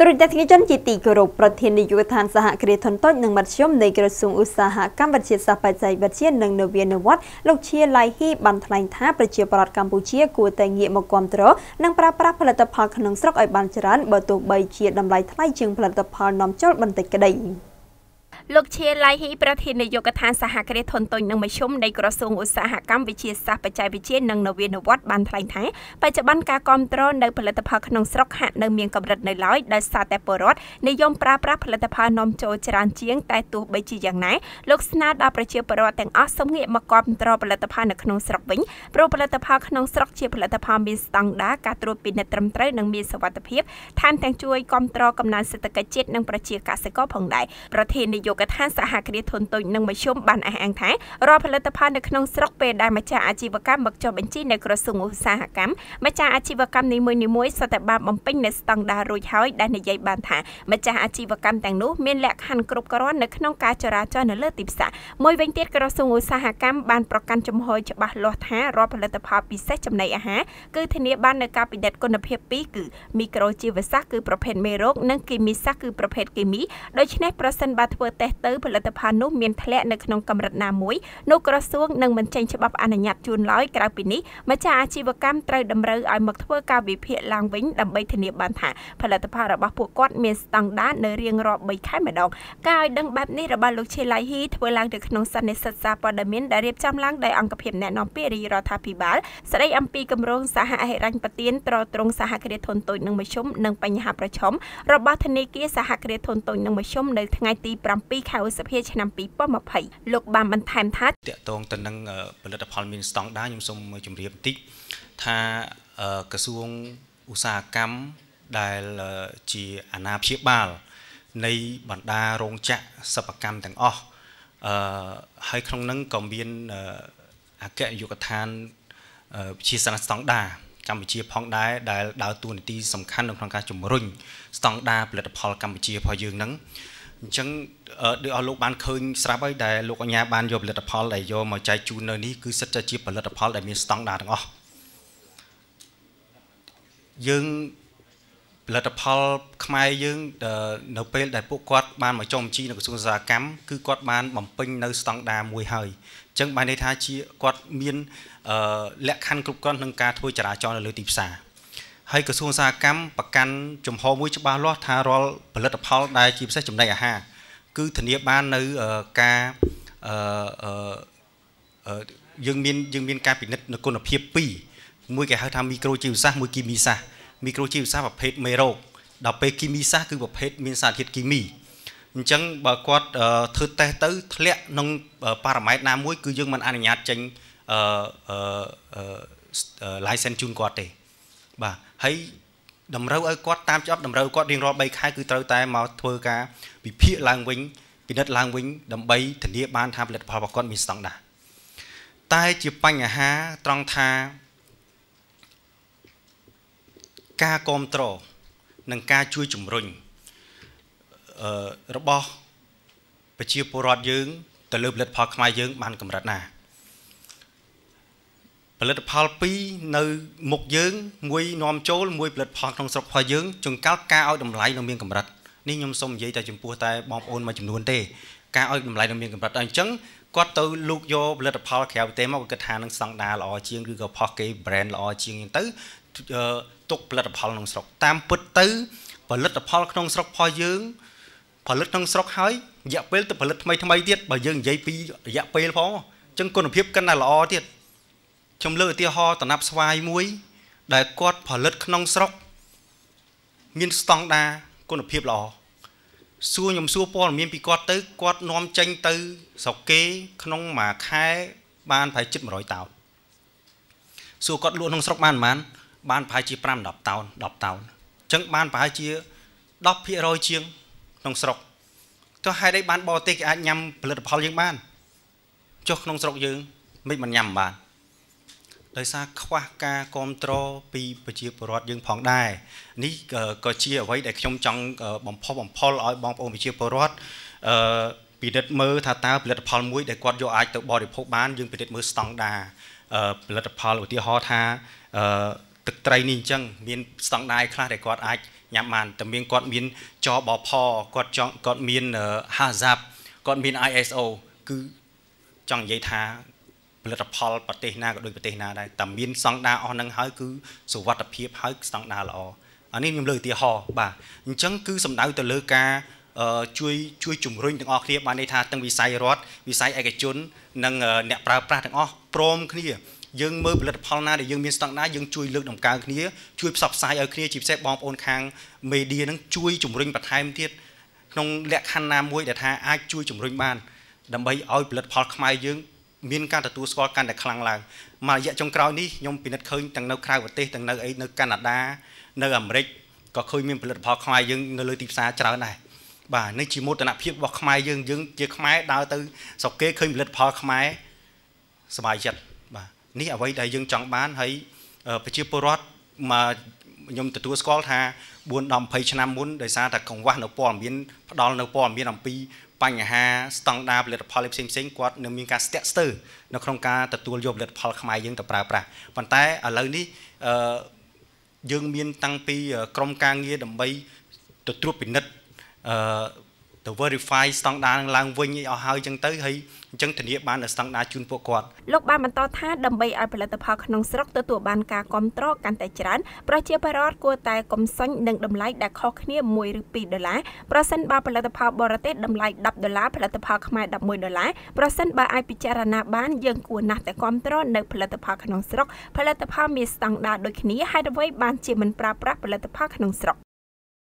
ទូរទស្សនិកជនជាទីគោរពប្រធាននាយកដ្ឋានសហគ្រាសធុនតូចនិងមធ្យមនៃក្រសួងឧស្សាហកម្មវិទ្យាសាស្ត្របច្ចេកវិទ្យានិងនវានុវត្តន៍លោកឈៀឡៃហ៊ីបានថ្លែងថាប្រជាពលរដ្ឋកម្ពុជាគួរតែងាកមកគាំទ្រនិងប្រើប្រាស់ផលិតផលក្នុងស្រុកឲ្យបានច្រើនបើទោះបីជាតម្លៃថ្លៃជាងផលិតផលនាំចូលបន្តិចក្តី។ លោកឈៀឡៃហ៊ីប្រធាននាយកដ្ឋានសហគ្រាសធុនតូចនិងមធ្យមនៃក្រសួងឧស្សាហកម្មវិទ្យាសាស្ត្របច្ចេកវិទ្យានិងនវានុវត្តន៍បានថ្លែងថាបច្ចុប្បន្នការគ្រប់គ្រងនៅផលិតផលក្នុងស្រុកហាក់នៅមានកម្រិតនៅឡើយដោយសារតែពលរដ្ឋនិយមប្រើប្រាស់ផលិតផលនាំចូលច្រើនជាងតែទោះបីជាយ៉ាងណាលោកស្នើដល់ប្រជាពលរដ្ឋទាំងអស់សូមងាកមកគ្រប់គ្រងផលិតផលនៅក្នុងស្រុកវិញព្រោះផលិតផលក្នុងស្រុកជាផលិតផលមានស្តង់ដារការត្រួតពិនិត្យត្រឹមត្រូវនិងមានសុវត្ថិភាពថែមទាំងជួយគ្រប់គ្រងកំណើនសេដ្ឋកិច្ចជាតិនិងប្រជាកសិករផងដែរប្រធាននាយកដ្ឋានសហគ្រាសធុនតូចនិងមធ្យមបានអះអាងថារាល់ផលិតផលនៅក្នុងស្រុកពេលដែលម្ចាស់អាជីវកម្មមកចុះបញ្ជីនៅក្រសួងឧស្សាហកម្មម្ចាស់អាជីវកម្មនីមួយៗសុទ្ធតែបានបំពេញនូវស្តង់ដាររួចហើយដែលនិយាយបានថាម្ចាស់អាជីវកម្មទាំងនោះមានលក្ខខណ្ឌគ្រប់គ្រាន់នៅក្នុងការចរាចរណ៍នៅលើទីផ្សារមួយវិញទៀតក្រសួងឧស្សាហកម្មបានប្រកាន់ជំហរច្បាស់លាស់ថារាល់ផលិតផលពិសេសចំណីអាហារគឺធានាបាននូវការពិនិត្យគុណភាពពីរគឺមីក្រូជីវសាស្ត្រគឺប្រភេទមេរោគនិងគីមីសាស្ត្រគឺប្រភេទគីមីដូច្នេះប្រសិនបើធ្វើតេស្តទៅផលិតផលនោះមានធ្លាក់នៅក្នុងកម្រិតណាមួយនោះក្រសួងនឹងមិនចេញច្បាប់អនុញ្ញាតជូនឡើយក្រៅពីនេះម្ចាស់អាជីវកម្មត្រូវតម្រូវឲ្យមកធ្វើការវិភាគឡើងវិញដើម្បីធានាបានថាផលិតផលរបស់ពួកគាត់មានស្តង់ដារនៅរៀងរាល់3ខែម្ដងការឲ្យដឹងបែបនេះរបស់លោកឆេឡៃហ៊ីធ្វើឡើងនៅក្នុងសន្និសីទសារព័ត៌មានដែលរៀបចំឡើងដោយអង្គភាពអ្នកនាំពាក្យរាជរដ្ឋាភិបាលស្ដីអំពីគម្រោងសហហិរញ្ញប្បទានត្រត្រង់សហគ្រាសធុនតូចនិងមធ្យមនិងបញ្ហាប្រឈមរបស់ធនាគារសហគ្រាសធុនតូចនិងមធ្យមនៅថ្ងៃទី7ខែឧសភាឆ្នាំ2020លោកបានបន្ថែមថាតកតងទៅនឹងផលិតផលមានស្តង់ដារខ្ញុំសូមជម្រាបបន្តិចថាក្រសួងឧស្សាហកម្មដែលជាអាណាព្យាបាលនៃបណ្ដារោងចក្រសិប្បកម្មទាំងអស់អឺហើយក្នុងនឹងក៏មានអគ្គនាយកដ្ឋានវិជាសាស្ត្រស្តង់ដារកម្ពុជាផងដែរដែលដើរតួនាទីសំខាន់នៅក្នុងការជំរុញស្តង់ដារផលិតផលកម្ពុជារបស់យើងហ្នឹង អញ្ចឹងដូចអស់លោកបានឃើញស្រាប់ហើយដែលលោកអញ្ញាបានយកផលិតផលដែលយកមកចែកជូននៅនេះគឺសិតតែជាផលិតផលដែលមានស្តង់ដារទាំងអស់យើងផលិតផលខ្មែរយើងនៅពេលដែលពួកគាត់បានមកចុះបញ្ជីនៅក្រសួងឧស្សាហកម្មគឺគាត់បានបំពេញនៅស្តង់ដារមួយហើយអញ្ចឹងបានន័យថាជាគាត់មានលក្ខខណ្ឌគ្រប់គ្រាន់ក្នុងការធ្វើចរាចរណ៍នៅលើទីផ្សារ ហើយក្រសួងឧស្សាហកម្មប្រកាន់ចំហមួយច្បាស់លាស់ថារាល់ផលិតផលដែលជាពិសេសចំណីអាហារគឺធានាបាននៅការអឺយើងមានយើងមានការពិនិត្យនៅគុណភាពពីរមួយគេហៅថាមីក្រូជីវសាស្ត្រមួយគីមីសាស្ត្រមីក្រូជីវសាស្ត្រប្រភេទមេរោគដល់ពេលគីមីសាស្ត្រគឺប្រភេទមានសារធាតុគីមីអញ្ចឹងបើគាត់ធ្វើតេស្តទៅធ្លាក់ក្នុងប៉ារ៉ាម៉ែត្រណាមួយគឺយើងមិនអនុញ្ញាតចេញអឺ license ជូនគាត់ទេ បាទហើយតម្រូវឲ្យគាត់តាមច្បាប់តម្រូវគាត់រៀងរាល់3ខែគឺត្រូវតែមកធ្វើការវិភាគឡើងវិញពិនិត្យឡើងវិញដើម្បីធានាបានថាផលិតផលរបស់គាត់មានស្តង់ដារតែជាបញ្ហាត្រង់ថាការគ្រប់គ្រងនិងការជួយជំរុញអឺរបស់ប្រជាពលរដ្ឋយើងទៅលើផលិតផលខ្មែរយើងបានកម្រិតណា ផលិតផល2នៅមុខយើងមួយនាំចូលមួយផលិតផលក្នុងស្រុករបស់យើងចង្កល់ការឲ្យតម្លៃនៅមានកម្រិតនេះខ្ញុំសូមនិយាយតែចំពោះតែបងប្អូនមួយចំនួនទេការឲ្យតម្លៃនៅមានកម្រិតអញ្ចឹងគាត់ទៅលូកយកផលិតផលក្រៅប្រទេសមកគាត់ថានឹងស្តង់ដារល្អជាងឬក៏ផុសគេ brand ល្អជាងអញ្ចឹងទៅទុកផលិតផលក្នុងស្រុកតាមពិតទៅផលិតផលក្នុងស្រុករបស់យើងផលិតក្នុងស្រុកហើយរយៈពេលទៅផលិតថ្មីថ្មីទៀតបើយើងនិយាយពីរយៈពេលផងអញ្ចឹងគុណភាពកាន់តែល្អទៀត ខ្ញុំលើកឧទាហរណ៍តំណាប់ស្វាយមួយ ដែលគាត់ផលិតក្នុងស្រុក មានស្តង់ដារគុណភាពល្អសួរខ្ញុំសួរព័ត៌មានពីគាត់ទៅគាត់នាំចេញទៅស្រុកគេ ក្នុងមួយខែបានប្រហែលជិត100តោនសួរគាត់លក់ក្នុងស្រុកបានប៉ុន្មាន បានប្រហែលជា5 10តោន10តោនអញ្ចឹងបានប្រហែលជា10%ជាងក្នុងស្រុកទោះហេតុអីបានបរទេសគេអាចញ៉ាំផលិតផលយើងបានចុះក្នុងស្រុកយើងមិនមិនញ៉ាំបាន ដោយសារខ្វះការគ្រប់គ្រងពីប្រជាពលរដ្ឋយើងផងដែរនេះក៏ជាអ្វីដែលខ្ញុំចង់បំផុសបំផុលឲ្យបងប្អូនប្រជាពលរដ្ឋអឺពិនិត្យមើលថាតើផលិតផលមួយដែលគាត់យកអាចទៅបរិភោគបានយើងពិនិត្យមើលស្តង់ដារផលិតផលឧទាហរណ៍ថាអឺទឹកត្រីនេះអញ្ចឹងមានស្តង់ដារខ្លះដែលគាត់អាចញ៉ាំបានតែមានគាត់មានចបផគាត់ចង់គាត់មាន HACCP គាត់មាន ISO គឺចង់និយាយថា ផលិតផលប្រទេសណាក៏ដូចប្រទេសណាដែរតែមានស្តង់ដារអស់ហ្នឹងហើយគឺសុវត្ថិភាពហើយស្តង់ដារល្អអានេះខ្ញុំលើកឧទាហរណ៍បាទអញ្ចឹងគឺសំដៅទៅលើការជួយជួយជំរុញទាំងអស់គ្នាបានន័យថាទាំងវិស័យរដ្ឋវិស័យឯកជន និងអ្នកប្រើប្រាស់ទាំងអស់ព្រមគ្នាយើងមើលផលិតផលណាដែលយើងមានស្តង់ដារយើងជួយលើកតម្កើងគ្នាជួយផ្សព្វផ្សាយឲ្យគ្នាជាពិសេសបងប្អូនខាងមេឌៀនឹងជួយជំរុញបន្ថែមទៀតក្នុងលក្ខខណ្ឌណាមួយដែលថាអាចជួយជំរុញបានដើម្បីឲ្យផលិតផលខ្មែរយើង មានការទទួលស្គាល់កាន់តែខ្លាំងឡើងមករយៈចុងក្រោយនេះខ្ញុំពិនិត្យឃើញទាំងនៅក្រៅប្រទេសទាំងនៅអីនៅកាណាដានៅអាមេរិកក៏ឃើញមានផលិតផលខ្មែរយើងនៅលើទីផ្សារច្រើនដែរបាទនេះជាមោទនភាពរបស់ខ្មែរយើងយើងជាខ្មែរដើរទៅស្រុកគេឃើញផលិតផលខ្មែរសប្បាយចិត្តបាទនេះអ្វីដែលយើងចង់បានហើយប្រជាពលរដ្ឋមកខ្ញុំទទួលស្គាល់ថា4ដល់20ឆ្នាំមុនដោយសារតែកង្វះនៅព័ត៌មានផ្ដល់នៅព័ត៌មានអំពី បញ្ហាស្តង់ដារផលិតផលផ្សេងផ្សេងគាត់នៅមានការស្ទាក់ស្ទើរនៅក្នុងការទទួលយកផលិតផលខ្មែរយើងទៅប្រើប្រាស់ប៉ុន្តែឥឡូវនេះអឺយើងមានតាំងពីក្រមការងារដើម្បីទៅត្រួតពិនិត្យអឺ ទៅ verify ស្តង់ដារនឹងឡើងវិញឲ្យអស់ហើយអញ្ចឹងទៅហើយអញ្ចឹងធានាបាននៅស្តង់ដារជូនពួកគាត់លោកបានបន្តថាដើម្បីឲ្យផលិតផលក្នុងស្រុកទទួលបានការគ្រប់គ្រងកាន់តែច្រើនប្រជាពលរដ្ឋគួរតែកុំសុញនឹងតម្លៃដែលខុសគ្នា1ឬ2ដុល្លារប្រសិនបើផលិតផលបរទេសតម្លៃ10ដុល្លារផលិតផលខ្មែរ11ដុល្លារប្រសិនបើអាចពិចារណាបានយើងគួរណាស់តែគ្រប់គ្រងនៅផលិតផលក្នុងស្រុកផលិតផលមានស្តង់ដារដូចគ្នាហើយអ្វីបានជាមិនប្រើប្រាស់ផលិតផលក្នុងស្រុក